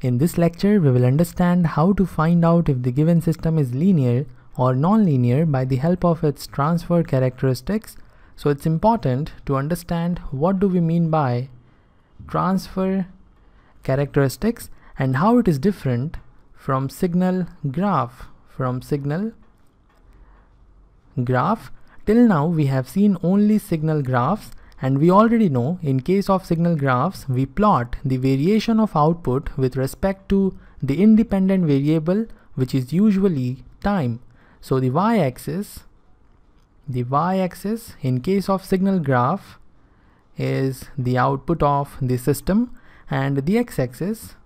In this lecture, we will understand how to find out if the given system is linear or non-linear by the help of its transfer characteristics. So it's important to understand what do we mean by transfer characteristics and how it is different from signal graph. From signal graph, till now we have seen only signal graphs and we already know in case of signal graphs, we plot the variation of output with respect to the independent variable which is usually time. So the y-axis, the y-axis in case of signal graph is the output of the system and the x-axis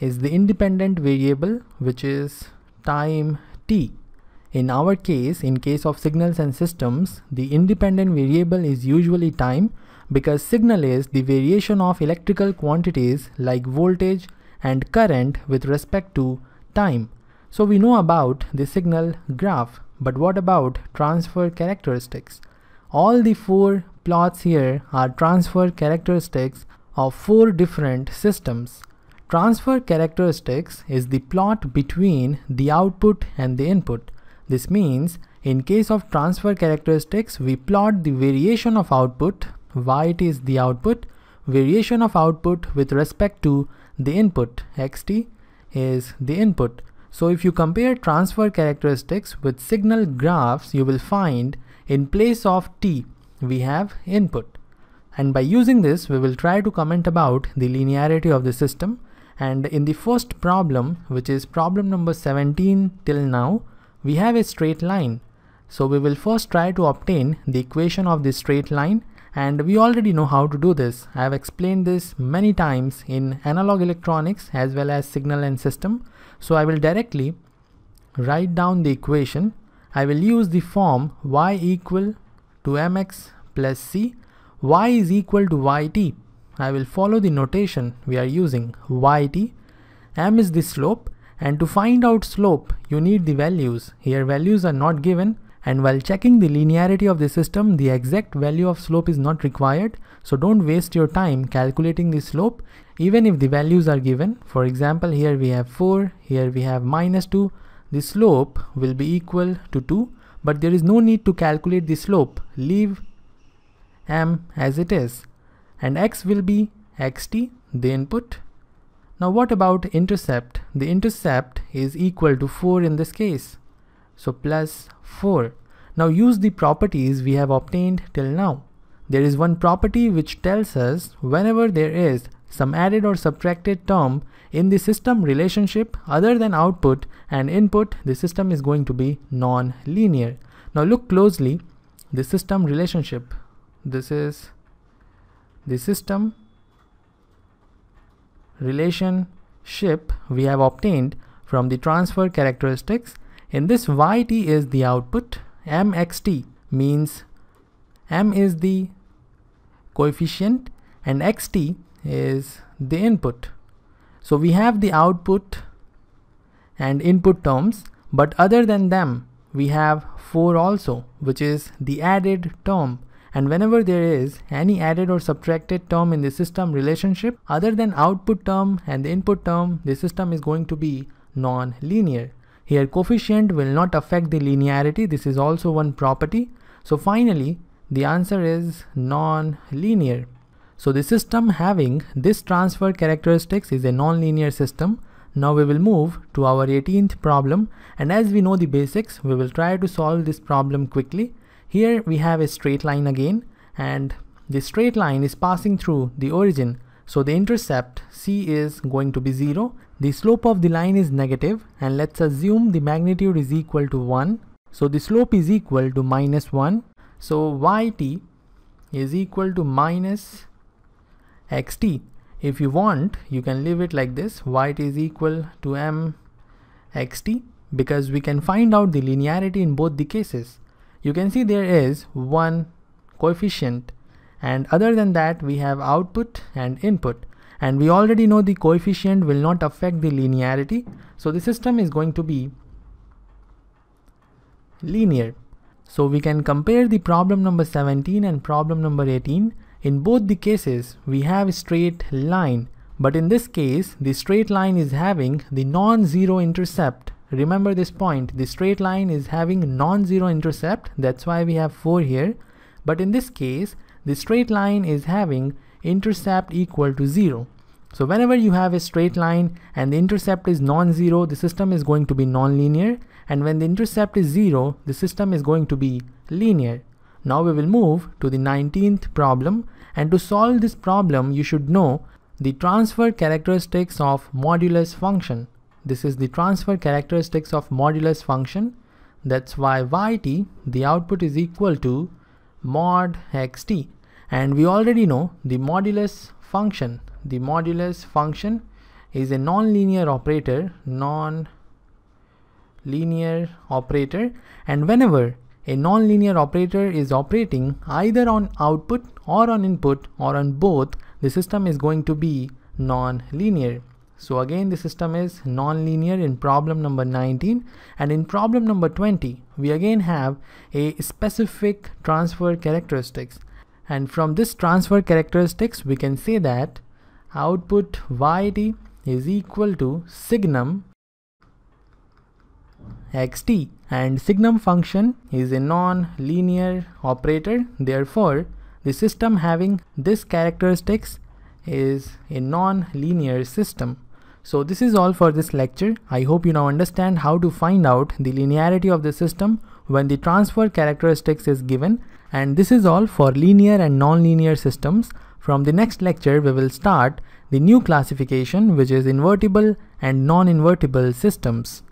is the independent variable which is time t. In our case, in case of signals and systems, the independent variable is usually time because signal is the variation of electrical quantities like voltage and current with respect to time. So we know about the signal graph, but what about transfer characteristics? All the four plots here are transfer characteristics of four different systems. Transfer characteristics is the plot between the output and the input. This means in case of transfer characteristics, we plot the variation of output, yt is the output, variation of output with respect to the input, xt is the input. So if you compare transfer characteristics with signal graphs, you will find in place of t, we have input. And by using this, we will try to comment about the linearity of the system. And in the first problem, which is problem number 17 till now, we have a straight line. So we will first try to obtain the equation of the straight line and we already know how to do this. I have explained this many times in analog electronics as well as signal and system. So I will directly write down the equation. I will use the form y equal to mx plus c. y is equal to yt. I will follow the notation we are using yt. m is the slope and to find out slope, you need the values. Here values are not given and while checking the linearity of the system, the exact value of slope is not required. So don't waste your time calculating the slope even if the values are given. For example, here we have 4, here we have minus 2. The slope will be equal to 2 but there is no need to calculate the slope. Leave m as it is and x will be xt, the input now what about intercept? The intercept is equal to 4 in this case. So plus 4. Now use the properties we have obtained till now. There is one property which tells us whenever there is some added or subtracted term in the system relationship other than output and input, the system is going to be non-linear. Now look closely, the system relationship. This is the system relationship we have obtained from the transfer characteristics. In this yt is the output, mxt means m is the coefficient and xt is the input. So we have the output and input terms but other than them we have 4 also which is the added term and whenever there is any added or subtracted term in the system relationship other than output term and the input term, the system is going to be non-linear. Here coefficient will not affect the linearity. This is also one property. So finally, the answer is non-linear. So the system having this transfer characteristics is a non-linear system. Now we will move to our 18th problem and as we know the basics, we will try to solve this problem quickly. Here we have a straight line again and the straight line is passing through the origin. So the intercept C is going to be 0. The slope of the line is negative and let's assume the magnitude is equal to 1. So the slope is equal to minus 1. So yt is equal to minus xt. If you want, you can leave it like this. yt is equal to m xt because we can find out the linearity in both the cases you can see there is one coefficient and other than that we have output and input. And we already know the coefficient will not affect the linearity. So the system is going to be linear. So we can compare the problem number 17 and problem number 18 in both the cases we have a straight line. But in this case, the straight line is having the non-zero intercept. Remember this point, the straight line is having non-zero intercept. That's why we have 4 here. But in this case, the straight line is having intercept equal to 0. So whenever you have a straight line and the intercept is non-zero, the system is going to be non-linear. And when the intercept is 0, the system is going to be linear. Now we will move to the 19th problem. And to solve this problem, you should know the transfer characteristics of modulus function. This is the transfer characteristics of modulus function. That's why yt, the output is equal to mod xt. And we already know the modulus function. The modulus function is a nonlinear operator, non-linear operator. And whenever a nonlinear operator is operating either on output or on input or on both, the system is going to be non-linear. So again the system is non-linear in problem number 19 and in problem number 20 we again have a specific transfer characteristics. And from this transfer characteristics we can say that output yt is equal to signum xt. And signum function is a non-linear operator. Therefore the system having this characteristics is a non-linear system. So this is all for this lecture. I hope you now understand how to find out the linearity of the system when the transfer characteristics is given. And this is all for linear and non-linear systems. From the next lecture, we will start the new classification which is invertible and non-invertible systems.